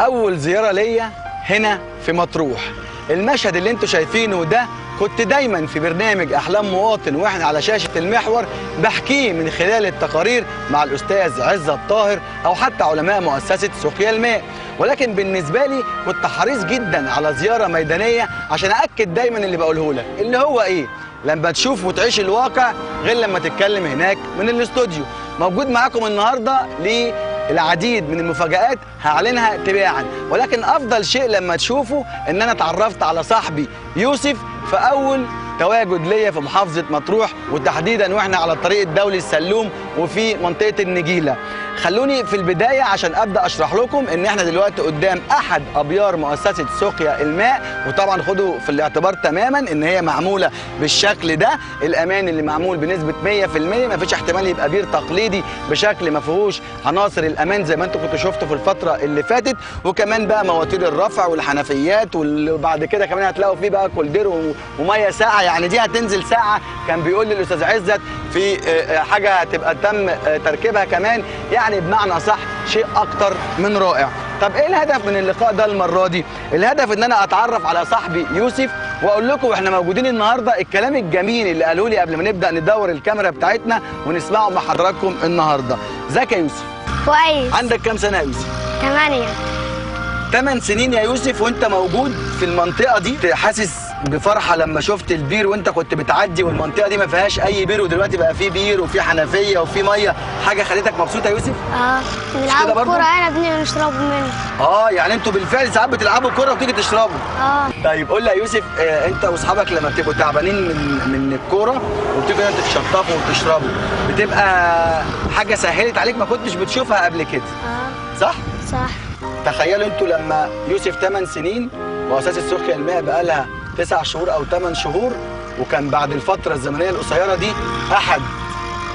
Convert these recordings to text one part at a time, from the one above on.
أول زيارة ليا هنا في مطروح. المشهد اللي أنتوا شايفينه ده كنت دايما في برنامج أحلام مواطن وإحنا على شاشة المحور بحكيه من خلال التقارير مع الأستاذ عزت طاهر أو حتى علماء مؤسسة سقيا الماء. ولكن بالنسبة لي كنت حريص جدا على زيارة ميدانية عشان اكد دايما اللي بقوله لك. اللي هو إيه؟ لما تشوف وتعيش الواقع غير لما تتكلم هناك من الاستوديو. موجود معاكم النهارده للعديد من المفاجآت هعلنها تباعا. ولكن أفضل شيء لما تشوفه إن أنا اتعرفت على صاحبي يوسف في أول تواجد ليا في محافظة مطروح وتحديدا وإحنا على الطريق الدولي السلوم وفي منطقة النجيلة. خلوني في البداية عشان أبدأ أشرح لكم إن إحنا دلوقتي قدام أحد أبيار مؤسسة سقيا الماء وطبعا خدوا في الاعتبار تماما إن هي معمولة بالشكل ده. الأمان اللي معمول بنسبة 100% ما فيش احتمال يبقى بير تقليدي بشكل ما فيهوش عناصر الأمان زي ما أنتم كنتوا شفتوا في الفترة اللي فاتت. وكمان بقى مواتير الرفع والحنفيات وبعد كده كمان هتلاقوا فيه بقى كولدير ومية ساقعة. يعني دي هتنزل ساعه كان بيقول لي الاستاذ عزت في آه، آه، حاجة هتبقى تم آه، تركيبها كمان. يعني بمعنى صح شيء أكتر من رائع. طب إيه الهدف من اللقاء ده المرة دي؟ الهدف إن أنا أتعرف على صاحبي يوسف وأقول لكم وإحنا موجودين النهارده. الكلام الجميل اللي قالوا لي قبل ما نبدأ ندور الكاميرا بتاعتنا ونسمعه مع حضراتكم النهارده. ازيك يا يوسف؟ كويس. عندك كام سنة يا يوسف؟ ثمانية 8 سنين يا يوسف وأنت موجود في المنطقة دي؟ حاسس بفرحة لما شفت البير وانت كنت بتعدي والمنطقة دي ما فيهاش أي بير ودلوقتي بقى في بير وفي حنفية وفي مية. حاجة خلتك مبسوط يا يوسف؟ آه بنلعب برضو؟ كورة هنا بنيجي نشرب منه آه يعني أنتوا بالفعل ساعات بتلعبوا كورة وتيجي تشربوا. آه. طيب قول لي يا يوسف آه انت واصحابك لما بتبقوا تعبانين من من الكورة وبتبقوا أنتوا تشطفوا وتشربوا بتبقى حاجة سهلت عليك ما كنتش بتشوفها قبل كده. آه. صح؟ صح. تخيلوا أنتوا لما يوسف 8 سنين مؤسسة سقيا الماء بقى لها 9 شهور أو 8 شهور وكان بعد الفترة الزمنية القصيرة دي أحد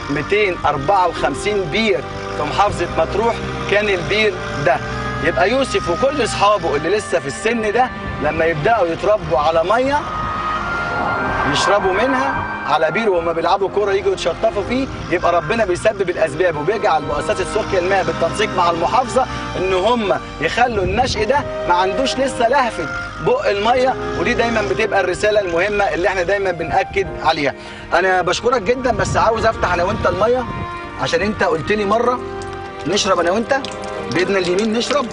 254 بير في محافظة مطروح كان البير ده. يبقى يوسف وكل أصحابه اللي لسه في السن ده لما يبدأوا يتربوا على مية يشربوا منها على بير وهم بيلعبوا كورة يجوا يتشطفوا فيه يبقى ربنا بيسبب الأسباب وبيجعل مؤسسة سقيا الماء بالتنسيق مع المحافظة إن هم يخلوا النشء ده ما عندوش لسه لهفة بق المية ودي دايما بتبقى الرسالة المهمة اللي إحنا دايما بنأكد عليها. أنا بشكرك جدا بس عاوز أفتح أنا وأنت المية عشان أنت قلت لي مرة نشرب أنا وأنت بايدنا اليمين نشرب.